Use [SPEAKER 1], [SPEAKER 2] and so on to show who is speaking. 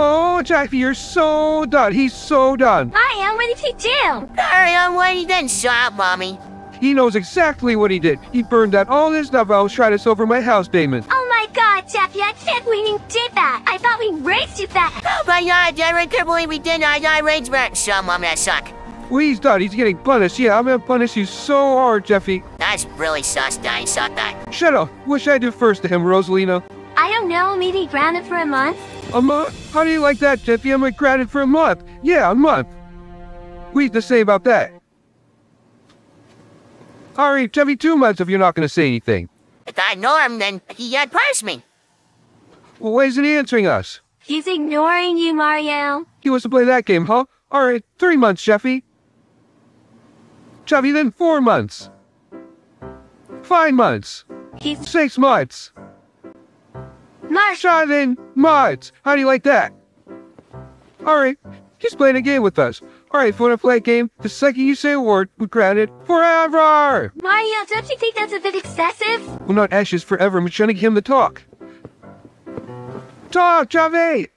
[SPEAKER 1] Oh, Jeffy, you're so done. He's so done.
[SPEAKER 2] I am. What did he do?
[SPEAKER 3] Sorry, I'm waiting. Then stop, mommy.
[SPEAKER 1] He knows exactly what he did. He burned out all his stuff I was trying to over my house payment.
[SPEAKER 2] Oh my god, Jeffy, I can't believe you did that. I thought we raised you that.
[SPEAKER 3] Oh my god, I can't believe we did that. I raised back some, mommy. I suck.
[SPEAKER 1] Well, he's done. He's getting punished. Yeah, I'm gonna punish you so hard, Jeffy.
[SPEAKER 3] That's really sus, Daddy. Suck that.
[SPEAKER 1] Shut up. What should I do first to him, Rosalina?
[SPEAKER 2] I don't know, maybe grounded for a month?
[SPEAKER 1] A month? How do you like that, Jeffy? I'm like grounded for a month. Yeah, a month. We to say about that. Alright, Jeffy, two months if you're not gonna say anything.
[SPEAKER 3] If I ignore him, then he uh, had punished me.
[SPEAKER 1] Well, why isn't he answering us?
[SPEAKER 2] He's ignoring you, Marvin.
[SPEAKER 1] He wants to play that game, huh? Alright, three months, Jeffy. Jeffy, then four months. Five months.
[SPEAKER 2] He's
[SPEAKER 1] Six months. Seven months. How do you like that? Alright, he's playing a game with us. Alright, if you want to play a game, the second you say a word, we're grounded forever!
[SPEAKER 2] Marvin, uh, don't you think that's a bit excessive?
[SPEAKER 1] Well, not ashes forever, I'm trying to him to talk. Talk, Jeffy!